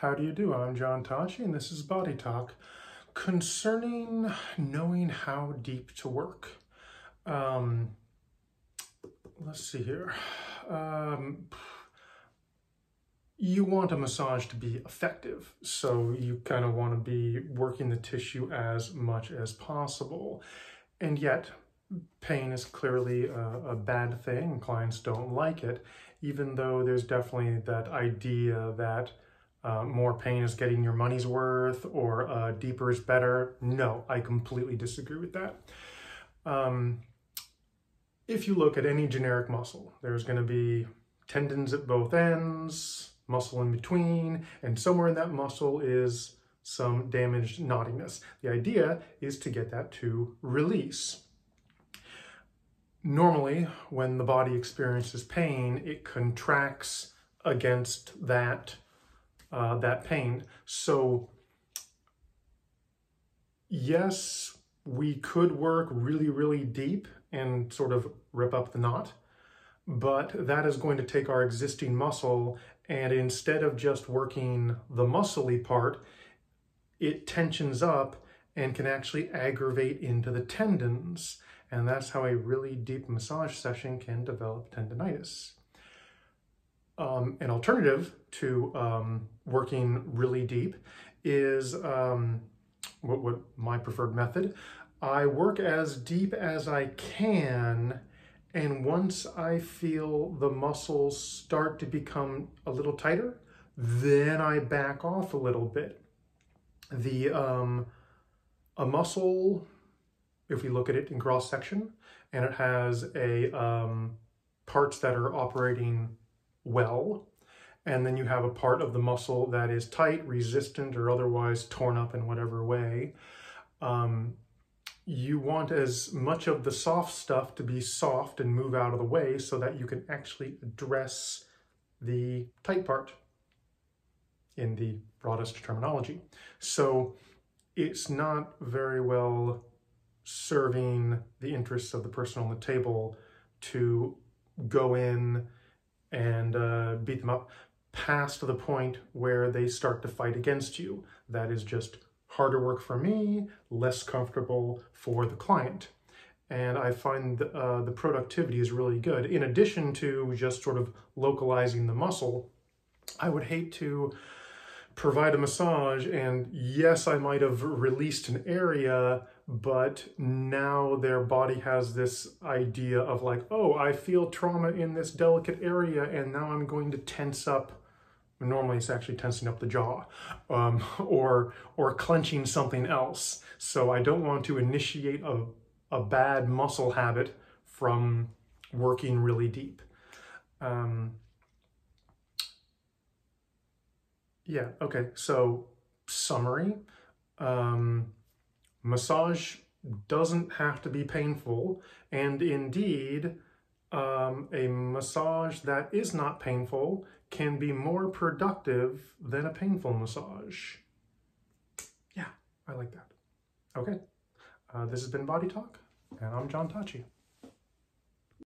How do you do? I'm John Tacchi, and this is Body Talk. Concerning knowing how deep to work. Um, let's see here. Um, you want a massage to be effective, so you kind of want to be working the tissue as much as possible. And yet, pain is clearly a, a bad thing. Clients don't like it, even though there's definitely that idea that uh, more pain is getting your money's worth or uh, deeper is better. No, I completely disagree with that. Um, if you look at any generic muscle, there's going to be tendons at both ends, muscle in between, and somewhere in that muscle is some damaged knottiness. The idea is to get that to release. Normally, when the body experiences pain, it contracts against that uh, that pain. So yes, we could work really, really deep and sort of rip up the knot, but that is going to take our existing muscle and instead of just working the muscly part, it tensions up and can actually aggravate into the tendons. And that's how a really deep massage session can develop tendonitis. Um, an alternative to um, working really deep is um, what, what my preferred method. I work as deep as I can and once I feel the muscles start to become a little tighter, then I back off a little bit. The um, a muscle, if we look at it in cross section, and it has a um, parts that are operating well. And then you have a part of the muscle that is tight, resistant, or otherwise torn up in whatever way. Um, you want as much of the soft stuff to be soft and move out of the way so that you can actually address the tight part in the broadest terminology. So it's not very well serving the interests of the person on the table to go in and uh, beat them up past the point where they start to fight against you. That is just harder work for me, less comfortable for the client. And I find uh, the productivity is really good. In addition to just sort of localizing the muscle, I would hate to provide a massage and yes, I might have released an area, but now their body has this idea of like, oh, I feel trauma in this delicate area and now I'm going to tense up. Normally it's actually tensing up the jaw um, or, or clenching something else. So I don't want to initiate a, a bad muscle habit from working really deep. Um, yeah, okay, so summary. Um, massage doesn't have to be painful. And indeed, um, a massage that is not painful can be more productive than a painful massage. Yeah, I like that. Okay, uh, this has been Body Talk, and I'm John Tacchi.